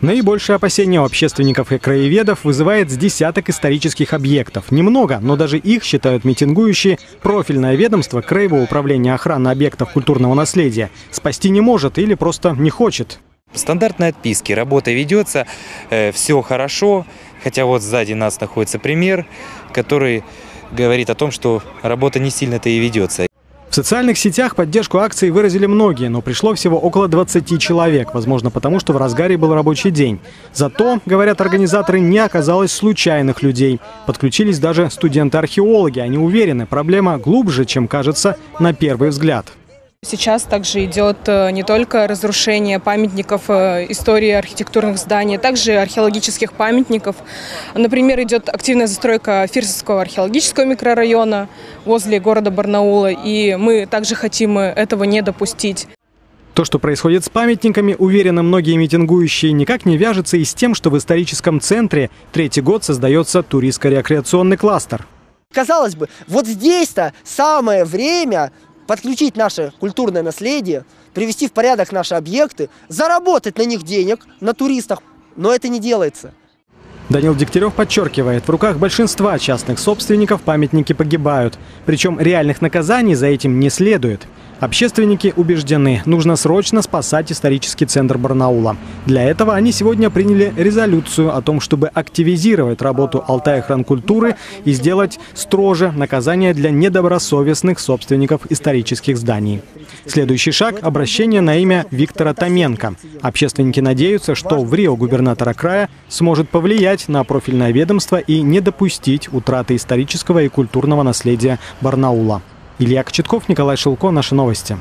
Наибольшее опасение у общественников и краеведов вызывает с десяток исторических объектов. Немного, но даже их, считают митингующие, профильное ведомство Краевого управления охраны объектов культурного наследия спасти не может или просто не хочет. Стандартные отписки, работа ведется, э, все хорошо, хотя вот сзади нас находится пример, который говорит о том, что работа не сильно-то и ведется. В социальных сетях поддержку акции выразили многие, но пришло всего около 20 человек, возможно потому, что в разгаре был рабочий день. Зато, говорят организаторы, не оказалось случайных людей. Подключились даже студенты-археологи. Они уверены, проблема глубже, чем кажется на первый взгляд. Сейчас также идет э, не только разрушение памятников э, истории архитектурных зданий, а также археологических памятников. Например, идет активная застройка Фирсовского археологического микрорайона возле города Барнаула, и мы также хотим этого не допустить. То, что происходит с памятниками, уверены многие митингующие, никак не вяжется и с тем, что в историческом центре третий год создается туристско-рекреационный кластер. Казалось бы, вот здесь-то самое время подключить наше культурное наследие, привести в порядок наши объекты, заработать на них денег, на туристах. Но это не делается. Данил Дегтярев подчеркивает, в руках большинства частных собственников памятники погибают. Причем реальных наказаний за этим не следует. Общественники убеждены, нужно срочно спасать исторический центр Барнаула. Для этого они сегодня приняли резолюцию о том, чтобы активизировать работу Алтая культуры и сделать строже наказание для недобросовестных собственников исторических зданий. Следующий шаг – обращение на имя Виктора Томенко. Общественники надеются, что в Рио губернатора края сможет повлиять на профильное ведомство и не допустить утраты исторического и культурного наследия Барнаула. Илья Кочетков, Николай Шилко. Наши новости.